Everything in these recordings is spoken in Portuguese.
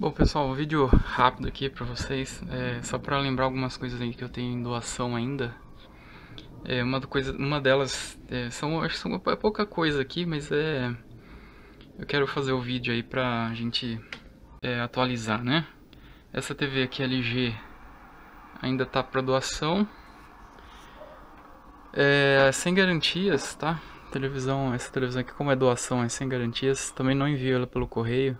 Bom pessoal, um vídeo rápido aqui pra vocês, é, só pra lembrar algumas coisas aí que eu tenho em doação ainda. É, uma, coisa, uma delas, é, são, acho que são, é pouca coisa aqui, mas é... Eu quero fazer o vídeo aí pra gente é, atualizar, né? Essa TV aqui LG ainda tá pra doação. É, sem garantias, tá? Televisão, essa televisão aqui como é doação, é sem garantias. Também não envio ela pelo correio.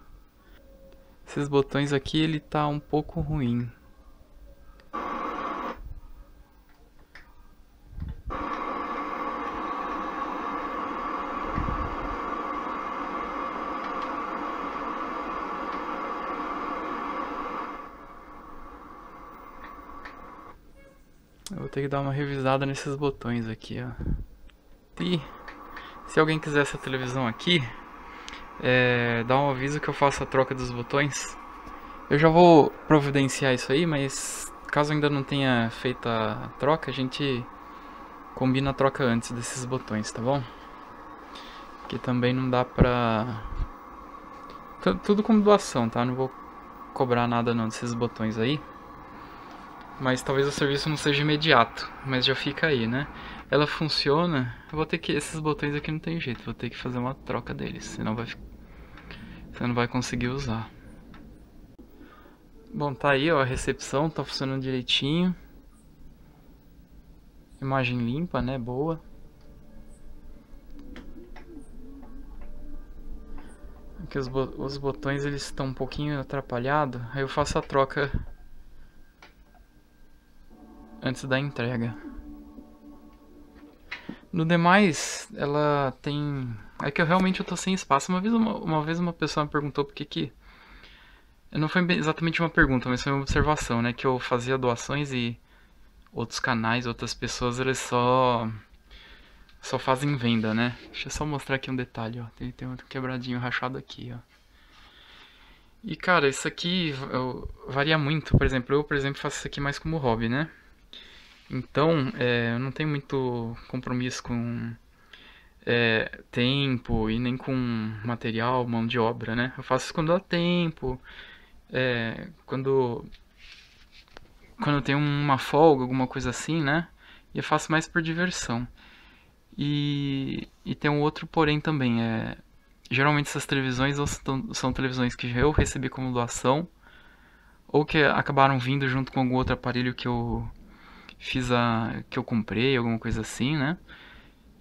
Esses botões aqui ele tá um pouco ruim. Eu vou ter que dar uma revisada nesses botões aqui, ó. E se alguém quiser essa televisão aqui, é, dá um aviso que eu faço a troca dos botões. Eu já vou providenciar isso aí, mas caso ainda não tenha feito a troca, a gente combina a troca antes desses botões, tá bom? Que também não dá pra... Tudo como doação, tá? Não vou cobrar nada não desses botões aí. Mas talvez o serviço não seja imediato, mas já fica aí, né? Ela funciona, eu vou ter que... Esses botões aqui não tem jeito, vou ter que fazer uma troca deles, senão vai ficar você não vai conseguir usar. Bom, tá aí ó, a recepção, tá funcionando direitinho. Imagem limpa, né? Boa. Aqui os, bo os botões eles estão um pouquinho atrapalhados. Aí eu faço a troca antes da entrega. No demais, ela tem é que eu realmente eu tô sem espaço. Uma vez uma, uma vez uma pessoa me perguntou por que que... Não foi exatamente uma pergunta, mas foi uma observação, né? Que eu fazia doações e outros canais, outras pessoas, eles só... Só fazem venda, né? Deixa eu só mostrar aqui um detalhe, ó. Tem, tem um quebradinho rachado aqui, ó. E cara, isso aqui eu, varia muito. Por exemplo, eu, por exemplo, faço isso aqui mais como hobby, né? Então, é, eu não tenho muito compromisso com é, tempo e nem com material, mão de obra, né? Eu faço quando dá tempo, é, quando quando tenho uma folga, alguma coisa assim, né? E eu faço mais por diversão. E, e tem um outro porém também, é geralmente essas televisões são, são televisões que eu recebi como doação ou que acabaram vindo junto com algum outro aparelho que eu fiz a que eu comprei, alguma coisa assim, né?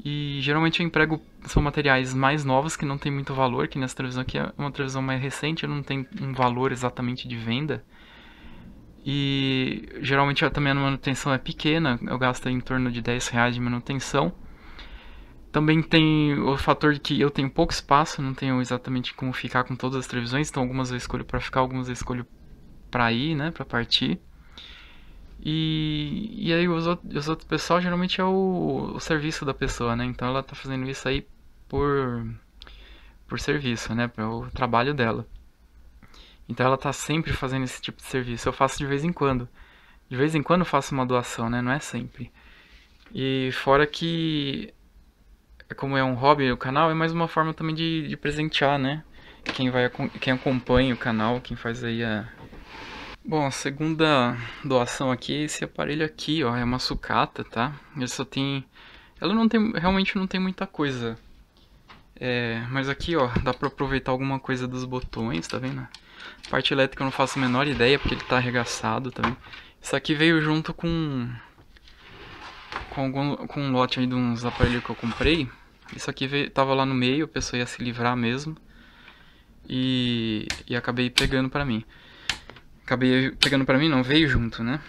E geralmente eu emprego são materiais mais novos que não tem muito valor, que nessa televisão aqui é uma televisão mais recente, não tem um valor exatamente de venda. E geralmente também a manutenção é pequena, eu gasto em torno de 10 reais de manutenção. Também tem o fator de que eu tenho pouco espaço, não tenho exatamente como ficar com todas as televisões, então algumas eu escolho para ficar, algumas eu escolho para ir, né, para partir. E, e aí os outros, os outros pessoal geralmente é o, o serviço da pessoa, né? Então ela tá fazendo isso aí por, por serviço, né? Pelo trabalho dela. Então ela tá sempre fazendo esse tipo de serviço. Eu faço de vez em quando. De vez em quando faço uma doação, né? Não é sempre. E fora que, como é um hobby o canal, é mais uma forma também de, de presentear, né? Quem, vai, quem acompanha o canal, quem faz aí a, Bom, a segunda doação aqui é esse aparelho aqui, ó, é uma sucata, tá? Ele só tem... Ela não tem, realmente não tem muita coisa. É, mas aqui, ó, dá pra aproveitar alguma coisa dos botões, tá vendo? A parte elétrica eu não faço a menor ideia, porque ele tá arregaçado. Tá Isso aqui veio junto com... Com, algum, com um lote aí de uns aparelhos que eu comprei. Isso aqui veio, tava lá no meio, a pessoa ia se livrar mesmo. E, e acabei pegando pra mim. Acabei pegando pra mim, não, veio junto, né?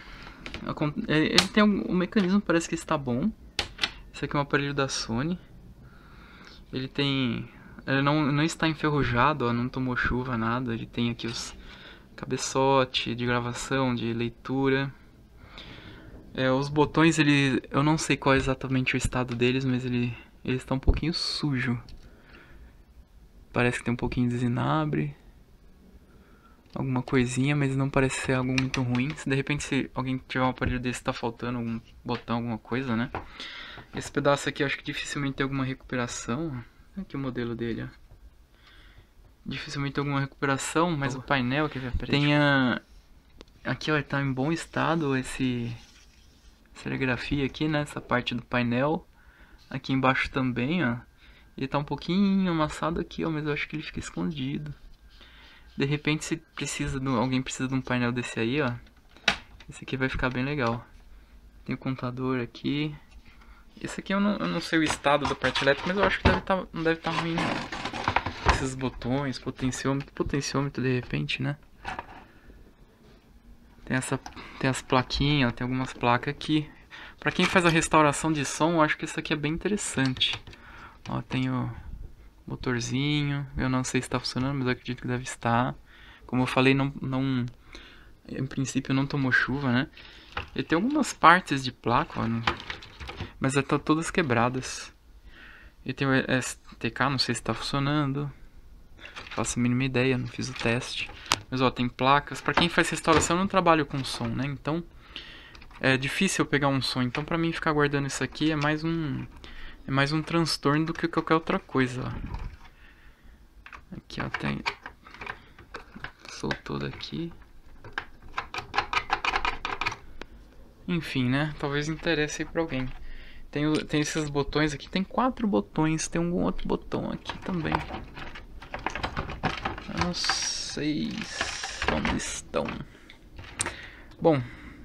Ele tem um, um mecanismo, parece que está bom. Esse aqui é um aparelho da Sony. Ele tem... Ele não, não está enferrujado, ó, não tomou chuva, nada. Ele tem aqui os cabeçote de gravação, de leitura. É, os botões, ele, eu não sei qual é exatamente o estado deles, mas ele, eles estão um pouquinho sujo. Parece que tem um pouquinho de zinabre alguma coisinha, mas não parece ser algo muito ruim. Se de repente se alguém tiver um aparelho desse tá faltando algum botão, alguma coisa, né? Esse pedaço aqui acho que dificilmente tem alguma recuperação. Aqui o modelo dele, ó. dificilmente alguma recuperação, mas Oh, o painel Quer ver? Peraí, tem a... Aqui, ó, tá em bom estado esse... Serigrafia aqui, né? Essa parte do painel. Aqui embaixo também, ó. Ele tá um pouquinho amassado aqui, ó, mas eu acho que ele fica escondido. De repente, se precisa de... alguém precisa de um painel desse aí, ó. Esse aqui vai ficar bem legal. Tem o contador aqui. Esse aqui eu não, eu não sei o estado da parte elétrica, mas eu acho que deve tá, não deve estar tá ruim não. Esses botões, potenciômetro, potenciômetro de repente, né? Tem, essa, tem as plaquinhas, tem algumas placas aqui. Pra quem faz a restauração de som, eu acho que isso aqui é bem interessante. Ó, tem o motorzinho. Eu não sei se está funcionando, mas acredito que deve estar. Como eu falei, não, não em princípio não tomou chuva, né? E tem algumas partes de placa, mas estão todas quebradas. E tem o STK, não sei se está funcionando. Faço a mínima ideia, não fiz o teste. Mas ó, tem placas. Para quem faz restauração, eu não trabalho com som, né? Então é difícil eu pegar um som. Então para mim ficar guardando isso aqui é mais um é mais um transtorno do que qualquer outra coisa. Aqui ó, tem soltou daqui. Enfim, né? Talvez interesse aí pra alguém. Tem, tem esses botões aqui. Tem quatro botões. Tem algum outro botão aqui também. Eu não sei onde estão. Bom,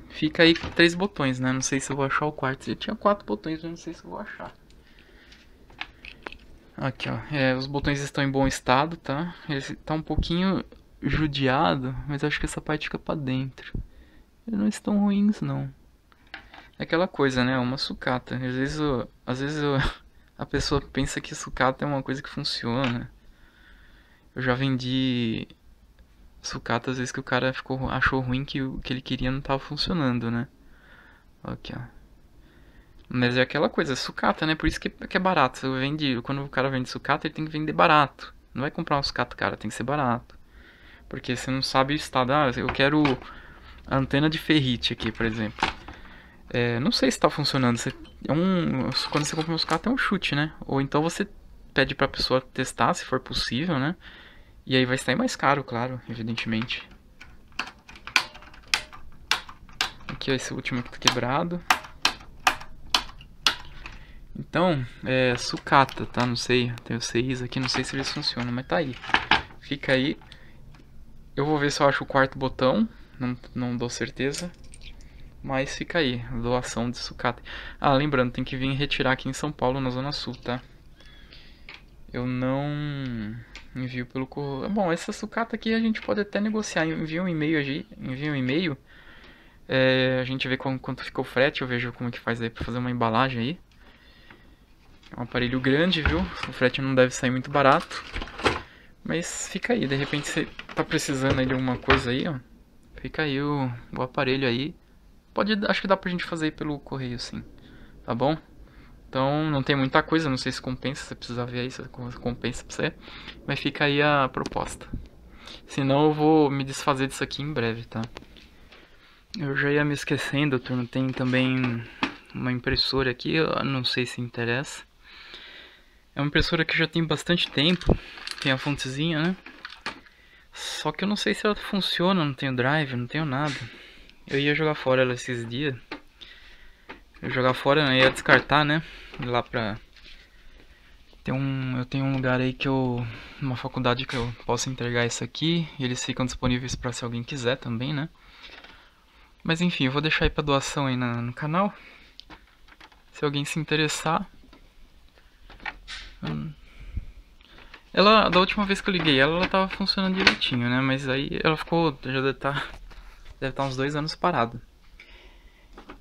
fica aí três botões, né? Não sei se eu vou achar o quarto. Já tinha quatro botões, mas não sei se eu vou achar. Aqui, ó. É, os botões estão em bom estado, tá? Ele tá um pouquinho judiado, mas acho que essa parte fica pra dentro. Eles não estão ruins, não. É aquela coisa, né? Uma sucata. Às vezes, eu, às vezes eu, a pessoa pensa que sucata é uma coisa que funciona. Eu já vendi sucata às vezes que o cara ficou, achou ruim que o que ele queria não estava funcionando, né? Aqui, ó. Mas é aquela coisa, sucata, né? Por isso que, que é barato. Vende, quando o cara vende sucata, ele tem que vender barato. Não vai comprar uma sucata, cara, tem que ser barato. Porque você não sabe o estado. Ah, eu quero antena de ferrite aqui, por exemplo. É, não sei se está funcionando. Você, é um, quando você compra um sucata é um chute, né? Ou então você pede para pessoa testar, se for possível, né? E aí vai sair mais caro, claro, evidentemente. Aqui, ó, esse último aqui tá quebrado. Então, é sucata, tá? Não sei, tem os CIs aqui, não sei se eles funcionam, mas tá aí. Fica aí. Eu vou ver se eu acho o quarto botão, não, não dou certeza. Mas fica aí, doação de sucata. Ah, lembrando, tem que vir retirar aqui em São Paulo, na Zona Sul, tá? Eu não envio pelo correio. Bom, essa sucata aqui a gente pode até negociar. Envia um e-mail aí, envia um e-mail. É, a gente vê quanto ficou o frete, eu vejo como que faz aí pra fazer uma embalagem aí. É um aparelho grande, viu? O frete não deve sair muito barato. Mas fica aí, de repente você tá precisando aí de alguma coisa aí, ó. Fica aí o, o aparelho aí. Pode, acho que dá pra gente fazer pelo correio sim. Tá bom? Então não tem muita coisa, não sei se compensa, você precisa ver aí se compensa pra você. Mas fica aí a proposta. Senão eu vou me desfazer disso aqui em breve, tá? Eu já ia me esquecendo, turma. Tem também uma impressora aqui, não sei se interessa. É uma impressora que já tem bastante tempo. Tem a fontezinha, né? Só que eu não sei se ela funciona, não tenho drive, não tenho nada. Eu ia jogar fora ela esses dias. Eu jogar fora, eu ia descartar, né? Lá pra... Tem um, eu tenho um lugar aí que eu... Uma faculdade que eu posso entregar isso aqui. E eles ficam disponíveis pra se alguém quiser também, né? Mas enfim, eu vou deixar aí pra doação aí na, no canal. Se alguém se interessar. Hum. Ela, da última vez que eu liguei ela, ela tava funcionando direitinho, né? Mas aí ela ficou, já deve estar, tá, deve estar tá uns dois anos parada.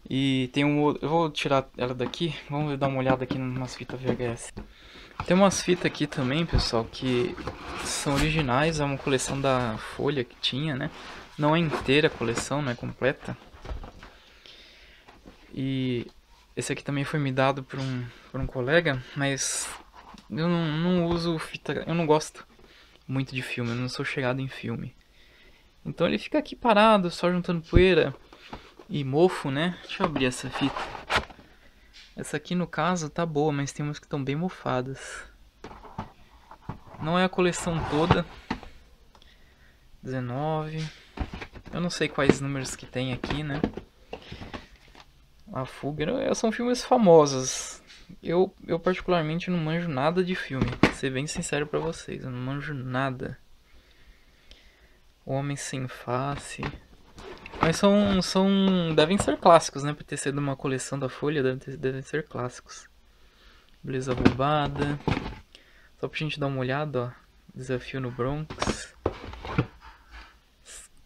E tem um, eu vou tirar ela daqui, vamos dar uma olhada aqui nas fitas VHS. Tem umas fitas aqui também, pessoal, que são originais, é uma coleção da Folha que tinha, né? Não é inteira a coleção, não é completa. E esse aqui também foi me dado por um, por um colega, mas eu não, não uso fita, eu não gosto muito de filme, eu não sou chegado em filme. Então ele fica aqui parado, só juntando poeira e mofo, né? Deixa eu abrir essa fita. Essa aqui no caso tá boa, mas tem umas que estão bem mofadas. Não é a coleção toda, 19. Eu não sei quais números que tem aqui, né? A Fuga. São filmes famosos. Eu, eu particularmente não manjo nada de filme. Ser bem sincero pra vocês. Eu não manjo nada. Homem Sem Face. Mas são, são. Devem ser clássicos, né? Por ter sido uma coleção da Folha, devem, ter, devem ser clássicos. Beleza roubada. Só pra gente dar uma olhada, ó. Desafio no Bronx.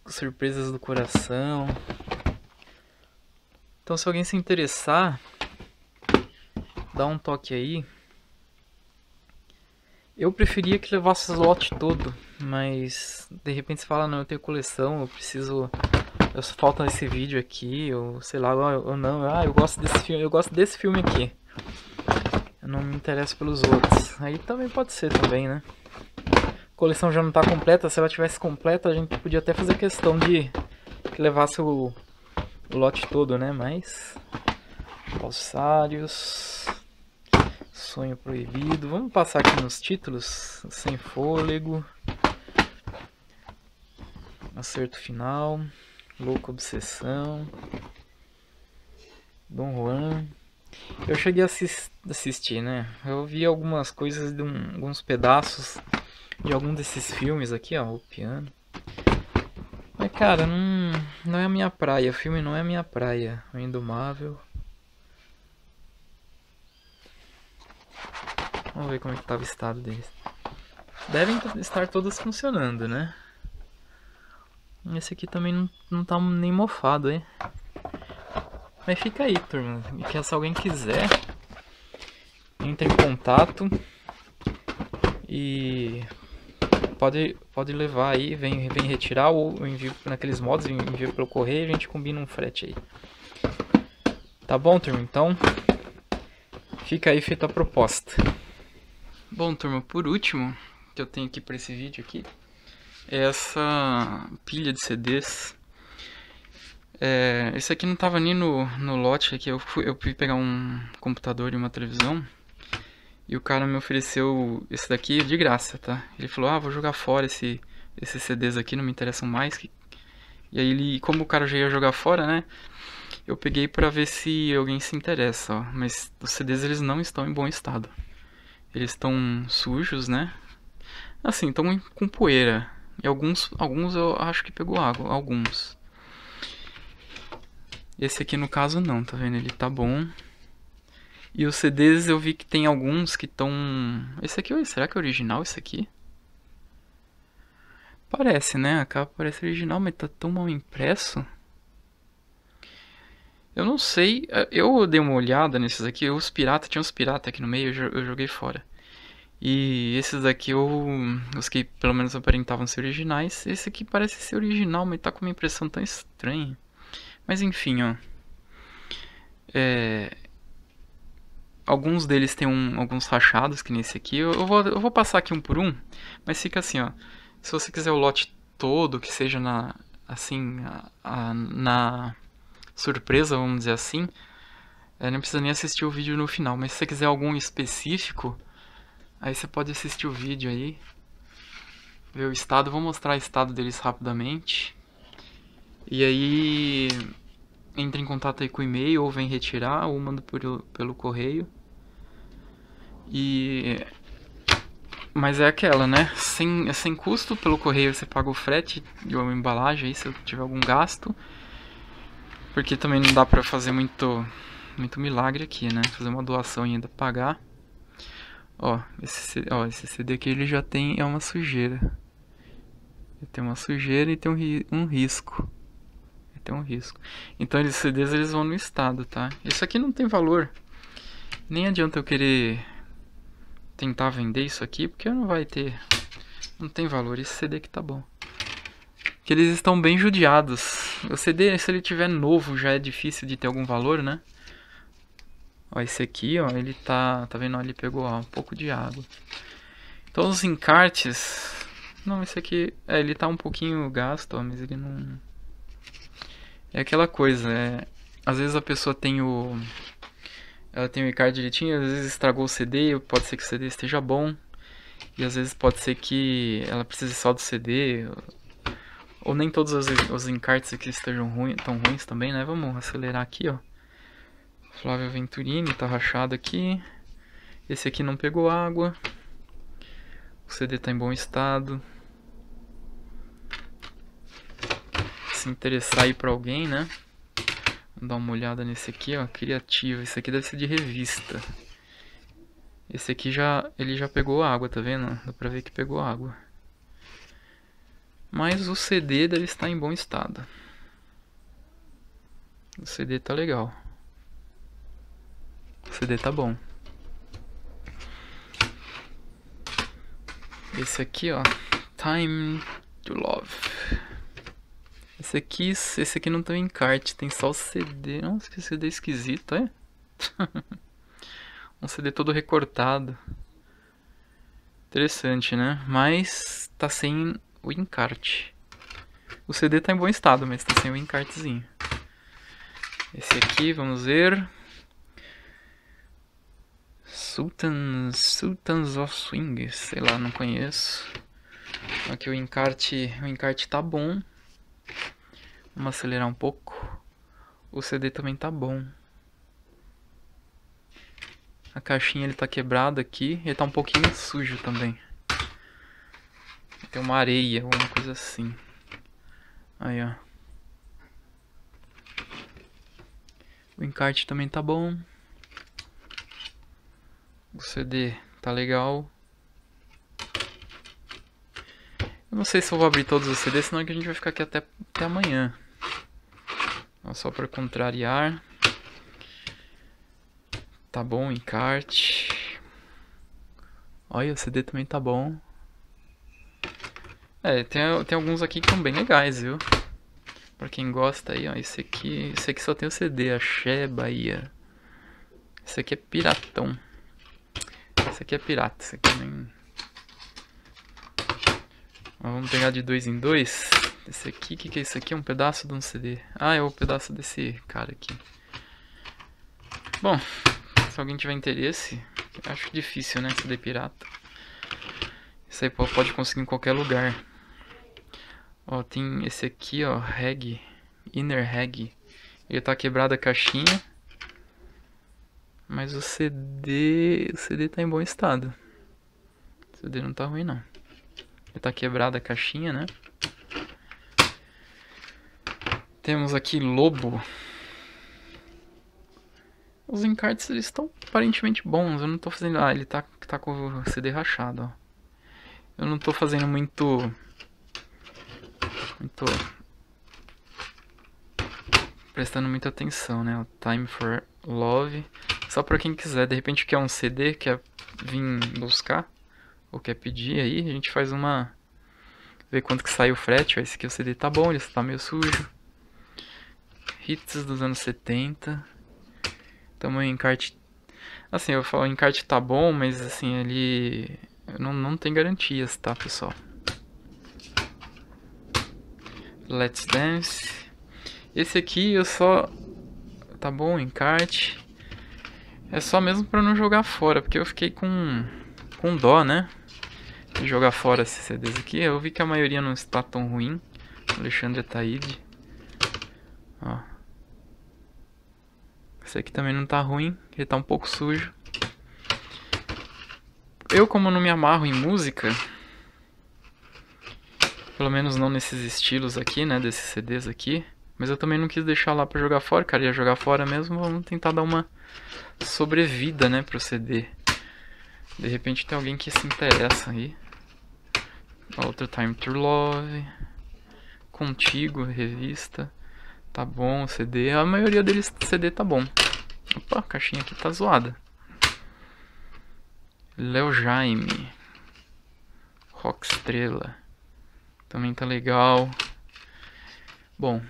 Surpresas do coração. Então se alguém se interessar, dá um toque aí. Eu preferia que levasse o lote todo, mas de repente você fala, não, eu tenho coleção, eu preciso. Eu só falta esse vídeo aqui, ou sei lá, ou não, ah, eu gosto desse filme, eu gosto desse filme aqui. Eu não me interesso pelos outros. Aí também pode ser também, né? A coleção já não está completa, se ela tivesse completa, a gente podia até fazer questão de que levasse o, o lote todo, né? Mas. Falsários. Sonho Proibido. Vamos passar aqui nos títulos. Sem Fôlego. Acerto Final. Louca Obsessão. Dom Juan. Eu cheguei a assist assistir, né? Eu vi algumas coisas de um, alguns pedaços de algum desses filmes aqui, ó. O piano. Mas, cara, não, não é a minha praia. O filme não é a minha praia. O Indomável. Vamos ver como é que tava o estado deles. Devem estar todos funcionando, né? Esse aqui também não, não tá nem mofado, hein? Mas fica aí, turma. Que se alguém quiser, entre em contato e pode, pode levar aí, vem, vem retirar ou envio naqueles modos, envio pelo correio e a gente combina um frete aí. Tá bom, turma? Então, fica aí feita a proposta. Bom, turma, por último, que eu tenho aqui para esse vídeo aqui, é essa pilha de CDs. É, esse aqui não estava nem no, no lote aqui, eu fui, eu fui pegar um computador e uma televisão e o cara me ofereceu esse daqui de graça, tá? Ele falou, ah, vou jogar fora esse, esses CDs aqui, não me interessam mais. E aí ele, como o cara já ia jogar fora, né? Eu peguei pra ver se alguém se interessa, ó. Mas os CDs eles não estão em bom estado. Eles estão sujos, né? Assim, estão com poeira. E alguns, alguns eu acho que pegou água, alguns. Esse aqui no caso não, tá vendo? Ele tá bom. E os CDs eu vi que tem alguns que estão... Esse aqui, será que é original esse aqui? Parece, né? A capa parece original, mas tá tão mal impresso. Eu não sei, é, eu dei uma olhada nesses aqui, os piratas, tinha uns piratas aqui no meio, eu joguei fora. E esses daqui, eu, os que pelo menos aparentavam ser originais, esse aqui parece ser original, mas tá com uma impressão tão estranha. Mas enfim, ó. É, alguns deles tem um, alguns rachados, que nesse aqui. Eu, eu, vou, eu vou passar aqui um por um, mas fica assim, ó. Se você quiser o lote todo, que seja na, assim, a, a, na surpresa, vamos dizer assim, é, não precisa nem assistir o vídeo no final. Mas se você quiser algum específico, aí você pode assistir o vídeo aí. Ver o estado, vou mostrar o estado deles rapidamente. E aí entre em contato aí com o e-mail ou vem retirar ou manda por, pelo correio. E mas é aquela, né? Sem, sem custo pelo correio você paga o frete e a embalagem aí se tiver algum gasto. Porque também não dá pra fazer muito, muito milagre aqui, né? Fazer uma doação e ainda pagar. Ó, esse, ó, esse CD aqui ele já tem, é uma sujeira. Tem uma sujeira e tem um, um risco. Tem um risco. Então esses CDs eles vão no estado, tá? Isso aqui não tem valor. Nem adianta eu querer tentar vender isso aqui, porque não vai ter. Não tem valor. Esse CD aqui tá bom que eles estão bem judiados. O CD, se ele tiver novo, já é difícil de ter algum valor, né? Ó, esse aqui, ó, ele tá, tá vendo? Ele pegou ó, um pouco de água. Então os encartes, não, esse aqui, é, ele tá um pouquinho gasto, ó, mas ele não é aquela coisa, é, às vezes a pessoa tem o ela tem o encarte direitinho, às vezes estragou o CD, pode ser que o CD esteja bom, e às vezes pode ser que ela precise só do CD, Ou nem todos os, os encartes aqui estejam ruim, tão ruins também, né? Vamos acelerar aqui, ó. Flávio Venturini, tá rachado aqui. Esse aqui não pegou água. O CD tá em bom estado. Se interessar aí pra alguém, né? Vamos dar uma olhada nesse aqui, ó. Criativo. Esse aqui deve ser de revista. Esse aqui já, ele já pegou água, tá vendo? Dá pra ver que pegou água. Mas o CD deve estar em bom estado. O CD tá legal. O CD tá bom. Esse aqui, ó. Time to Love. Esse aqui, esse aqui não tem encarte, tem só o CD. Nossa, que CD esquisito, é? um CD todo recortado. Interessante, né? Mas tá sem o encarte. O CD tá em bom estado, mas tá sem o encartezinho. Esse aqui, vamos ver. Sultans, Sultans of Swing, sei lá, não conheço. Aqui o encarte, o encarte tá bom. Vamos acelerar um pouco. O CD também tá bom. A caixinha ele tá quebrado aqui, ele tá um pouquinho sujo também. Tem uma areia, alguma coisa assim. Aí, ó. O encarte também tá bom. O CD tá legal. Eu não sei se eu vou abrir todos os CDs, senão que a gente vai ficar aqui até, até amanhã. Só para contrariar. Tá bom, encarte. Olha, o CD também tá bom. É, tem, tem alguns aqui que são bem legais, viu? Pra quem gosta aí, ó. Esse aqui, esse aqui só tem o CD, Axé, Bahia. Esse aqui é piratão. Esse aqui é pirata, esse aqui nem... Vamos pegar de dois em dois. Esse aqui, o que, que é isso aqui? É um pedaço de um CD. Ah, é o um pedaço desse cara aqui. Bom, se alguém tiver interesse, acho difícil, né? CD pirata. Isso aí pode conseguir em qualquer lugar. Ó, tem esse aqui, ó, Reg, Inner Reg. Ele tá quebrado a caixinha. Mas o CD, o CD tá em bom estado. O CD não tá ruim não. Ele tá quebrado a caixinha, né? Temos aqui Lobo. Os encartes eles estão aparentemente bons. Eu não tô fazendo. Ah, ele tá, tá com o CD rachado, ó. Eu não tô fazendo muito. Muito. Prestando muita atenção, né? O Time for Love. Só pra quem quiser, de repente quer um CD, quer vir buscar, ou quer pedir aí, a gente faz uma... Ver quanto que sai o frete, esse aqui o CD tá bom, ele está meio sujo. Hits dos anos 70. Tamanho encarte... Assim, eu falo, encarte tá bom, mas assim, ele... Não, não tem garantias, tá, pessoal? Let's Dance. Esse aqui eu só... Tá bom, encarte. É só mesmo pra não jogar fora, porque eu fiquei com, com dó, né? De jogar fora esses CDs aqui. Eu vi que a maioria não está tão ruim. Alexandre Ataíde. Ó. Esse aqui também não tá ruim, ele tá um pouco sujo. Eu, como não me amarro em música, pelo menos não nesses estilos aqui, né, desses CDs aqui, mas eu também não quis deixar lá pra jogar fora, cara, ia jogar fora mesmo, vamos tentar dar uma sobrevida, né, pro CD. De repente tem alguém que se interessa aí. Outro Time to Love. Contigo, revista. Tá bom, CD. A maioria deles CD tá bom. Opa, a caixinha aqui tá zoada. Léo Jaime. Rock Estrela. Também tá legal. Bom,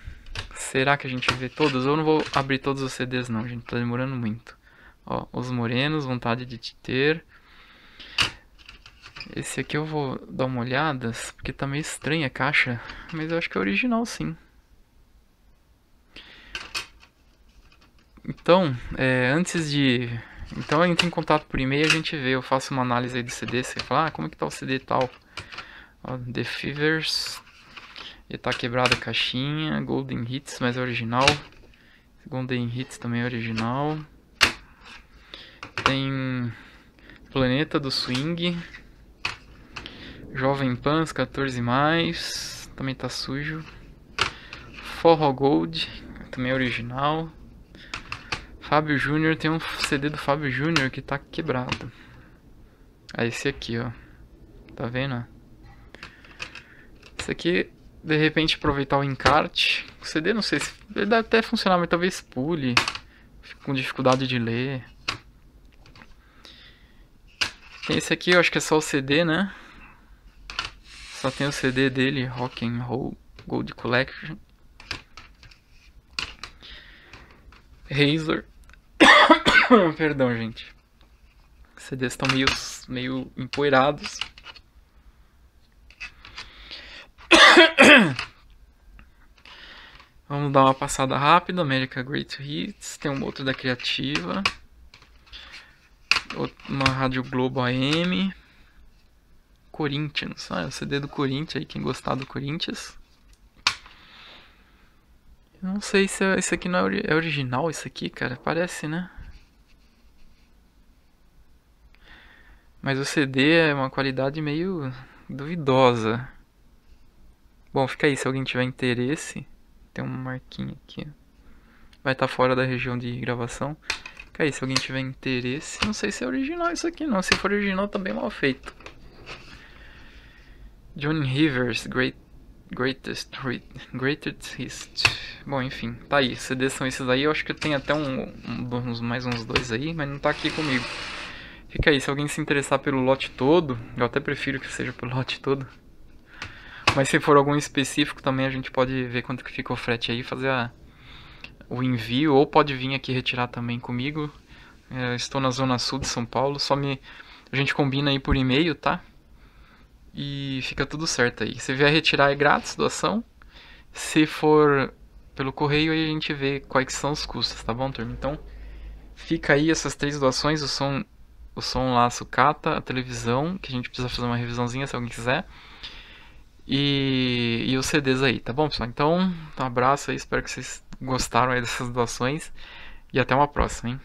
será que a gente vê todos? Eu não vou abrir todos os CDs não, gente. Tá demorando muito. Ó, Os Morenos, Vontade de Te Ter. Esse aqui eu vou dar uma olhada, porque tá meio estranha a caixa. Mas eu acho que é original sim. Então, é, antes de... Então entra em contato por e-mail a gente vê, eu faço uma análise aí do CD, você fala, ah, como é que tá o CD tal. Ó, The Fevers, E tá quebrada a caixinha. Golden Hits, mas é original. Golden Hits também é original. Tem Planeta do Swing. Jovem Pans 14 mais. Também tá sujo. Forro Gold, também é original. Fábio Júnior tem um CD do Fábio Júnior que tá quebrado. É esse aqui, ó. Tá vendo? Esse aqui, de repente, aproveitar o encarte. O CD, não sei se. Ele deve até funcionar, mas talvez pule. Fico com dificuldade de ler. Tem esse aqui, eu acho que é só o CD, né? Só tem o CD dele, Rock and Roll Gold Collection. Razor. Perdão, gente. CDs estão meio, meio empoeirados. Vamos dar uma passada rápida. América Great Hits. Tem um outro da Criativa. Uma Rádio Globo AM. Corinthians. Ah, é o CD do Corinthians aí, quem gostar do Corinthians. Não sei se é, aqui não é, é original, isso aqui, cara. Parece, né? Mas o CD é uma qualidade meio duvidosa. Bom, fica aí, se alguém tiver interesse. Tem uma marquinha aqui. Vai estar tá fora da região de gravação. Fica aí, se alguém tiver interesse. Não sei se é original isso aqui não. Se for original, tá mal feito. John Rivers, Great, Greatest, Greatest. Bom, enfim, tá aí. CDs são esses aí. Eu acho que tem até um, um, mais uns dois aí, mas não tá aqui comigo. Fica aí, se alguém se interessar pelo lote todo, eu até prefiro que seja pelo lote todo. Mas se for algum específico também a gente pode ver quanto que fica o frete aí, fazer a, o envio, ou pode vir aqui retirar também comigo. É, estou na zona sul de São Paulo, só me a gente combina aí por e-mail, tá? E fica tudo certo aí. Se vier retirar é grátis, doação. Se for pelo correio aí a gente vê quais são os custos, tá bom, turma? Então, fica aí essas três doações, o som, o som lá, sucata, a televisão, que a gente precisa fazer uma revisãozinha se alguém quiser. E, e os CDs aí, tá bom, pessoal? Então, um abraço aí, espero que vocês gostaram aí dessas doações. E até uma próxima, hein?